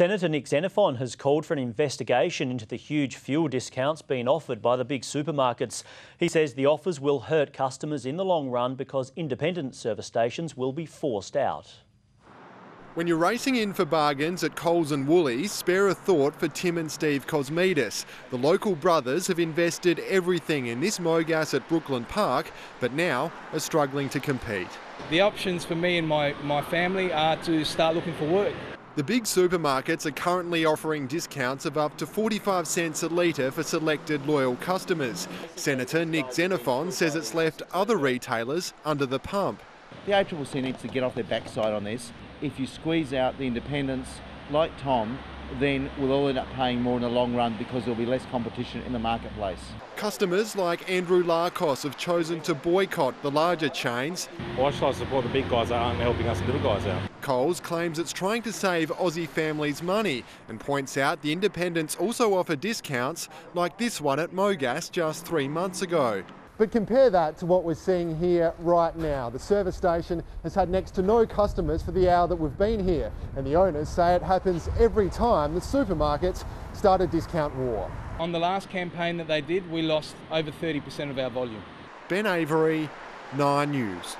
Senator Nick Xenophon has called for an investigation into the huge fuel discounts being offered by the big supermarkets. He says the offers will hurt customers in the long run because independent service stations will be forced out. When you're racing in for bargains at Coles and Woolies, spare a thought for Tim and Steve Cosmides. The local brothers have invested everything in this Mogas at Brooklyn Park, but now are struggling to compete. The options for me and my, my family are to start looking for work. The big supermarkets are currently offering discounts of up to 45 cents a litre for selected loyal customers. Senator Nick Xenophon says it's left other retailers under the pump. The ACCC needs to get off their backside on this. If you squeeze out the independents like Tom, then we'll all end up paying more in the long run because there'll be less competition in the marketplace. Customers like Andrew Larkos have chosen to boycott the larger chains. Why should I support the big guys that aren't helping us the little guys out? Coles claims it's trying to save Aussie families money and points out the independents also offer discounts like this one at Mogas just three months ago. But compare that to what we're seeing here right now. The service station has had next to no customers for the hour that we've been here, and the owners say it happens every time the supermarkets start a discount war. On the last campaign that they did, we lost over 30% of our volume. Ben Avery, 9 News.